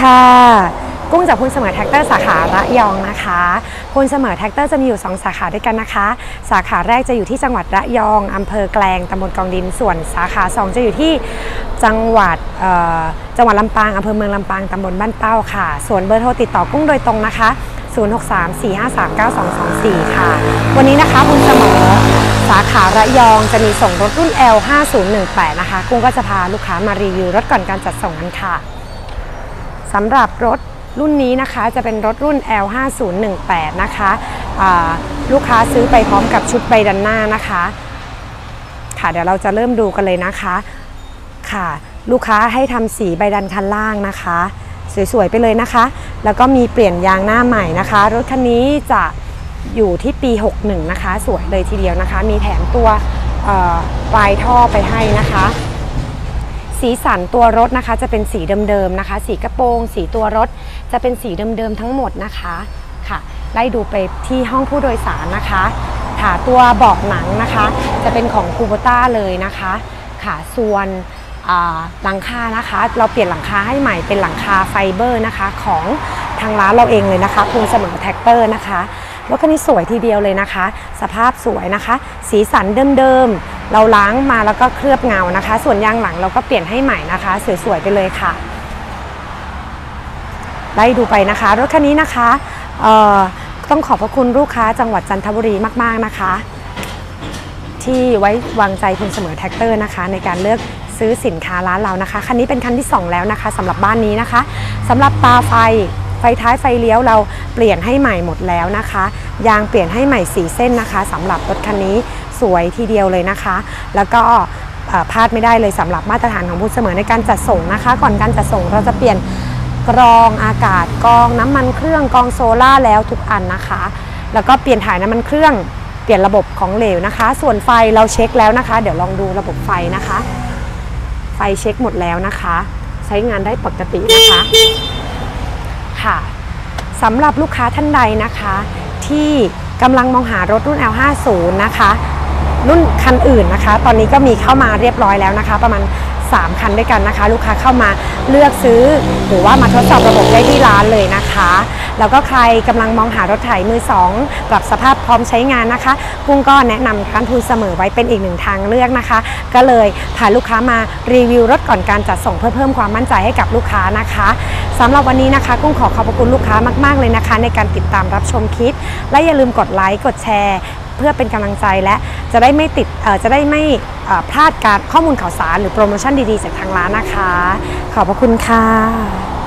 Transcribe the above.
ค่ะ กุ้งจากคุณเสมอแทรกเตอร์สาขาระยองนะคะคุณเสมอแทรกเตอร์จะมีอยู่ 2 สาขาด้วยกันนะคะ สาขาแรกจะอยู่ที่จังหวัดระยองอำเภอแกลงตำบลกองดินส่วนสาขา 2 จะอยู่ที่จังหวัดจังหวัดลำปางอำเภอเมืองลำปางตำบลบ้านเป้าค่ะ ส่วนเบอร์โทรติดต่อกุ้งโดยตรงนะคะ 0634539224 ค่ะ วันนี้นะคะคุณเสมอสาขาระยองจะมีส่งรถรุ่น L 5018 นะคะ กุ้งก็จะพาลูกค้ามารีวิวรถก่อนการจัดส่งกันค่ะ สำหรับรถรุ่นนี้นะคะจะเป็นรถรุ่น L5018 นะคะลูกค้าซื้อไปพร้อมกับชุดใบดันหน้านะคะ ค่ะเดี๋ยวเราจะเริ่มดูกันเลยนะคะค่ะ ลูกค้าให้ทำสีใบดันคันล่างนะคะ สวยๆไปเลยนะคะ แล้วก็มีเปลี่ยนยางหน้าใหม่นะคะ รถคันนี้จะอยู่ที่ปี 61 นะคะ สวยเลยทีเดียวนะคะ มีแถมตัวปลายท่อไปให้นะคะ สีสันตัวรถนะคะ จะเป็นสีเดิมๆนะคะ สีกระโปรง สีตัวรถจะเป็นสีเดิมๆทั้งหมดนะคะค่ะ ไล่ดูไปที่ห้องผู้โดยสารนะคะค่ะตัวเบาะหนังนะคะ จะเป็นของคูโบต้าเลยนะคะค่ะส่วนหลังคานะคะ เราเปลี่ยนหลังคาให้ใหม่เป็นหลังคาไฟเบอร์นะคะ ของทางร้านเราเองเลยนะคะคุณเสมอแทรกเตอร์นะคะ รถคันนี้สวยทีเดียวเลยนะคะ สภาพสวยนะคะ สีสันเดิมๆ เราล้างมาแล้วก็เคลือบเงานะคะ ส่วนยางหลังเราก็เปลี่ยนให้ใหม่นะคะ สวยๆไปเลยค่ะไล่ดูไปนะคะ รถคันนี้นะคะเออต้องขอบพระคุณลูกค้าจังหวัดจันทบุรีมาก ๆนะคะ ที่ไว้วางใจคุณเสมอแทรกเตอร์นะคะ ในการเลือกซื้อสินค้าร้านเรานะคะคันนี้เป็นคันที่ 2 แล้วนะคะสำหรับบ้านนี้นะคะสำหรับตาไฟ ไฟท้ายไฟเลี้ยวเราเปลี่ยนให้ใหม่หมดแล้วนะคะ ยางเปลี่ยนให้ใหม่สีเส้นนะคะสำหรับรถคันนี้สวยทีเดียวเลยนะคะ แล้วก็พลาดไม่ได้เลยสำหรับมาตรฐานของคุณเสมอในการจัดส่งนะคะ ก่อนการจัดส่งเราจะเปลี่ยนกรองอากาศกรองน้ำมันเครื่องกรองโซล่าแล้วทุกอันนะคะ แล้วก็เปลี่ยนถ่ายน้ำมันเครื่องเปลี่ยนระบบของเหลวนะคะ ส่วนไฟเราเช็คแล้วนะคะ เดี๋ยวลองดูระบบไฟนะคะ ไฟเช็คหมดแล้วนะคะ ใช้งานได้ปกตินะคะ สำหรับลูกค้าท่านใดนะคะ ที่กำลังมองหารถรุ่น L50 นะคะ รุ่นคันอื่นนะคะ ตอนนี้ก็มีเข้ามาเรียบร้อยแล้วนะคะ ประมาณ 3 คันด้วยกันนะคะ ลูกค้าเข้ามาเลือกซื้อหรือว่ามาทดสอบระบบได้ที่ร้านเลยนะคะ แล้วก็ใครกำลังมองหารถไถมือ2ปรับสภาพพร้อมใช้งานนะคะกุ้งก็แนะนำการทุนเสมอไว้เป็นอีกหนึ่งทางเลือกนะคะ ก็เลยพาลูกค้ามารีวิวรถก่อนการจัดส่งเพื่อเพิ่มความมั่นใจให้กับลูกค้านะคะสำหรับวันนี้นะคะกุ้งขอขอบคุณลูกค้ามาก ๆ เลยนะคะ ในการติดตามรับชมคลิป และอย่าลืมกดไลค์กดแชร์ เพื่อเป็นกำลังใจและจะได้ไม่ติดจะได้ไม่พลาดการข้อมูลข่าวสาร หรือโปรโมชั่นดี ๆ จากทางร้านนะคะ ขอบพระคุณค่ะ